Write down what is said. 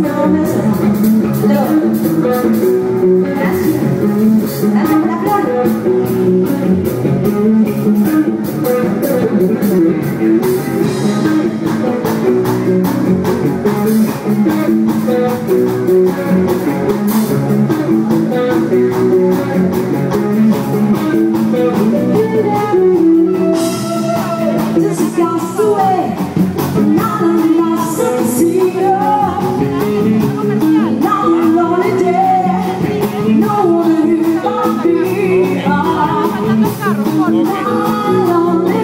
no all alone.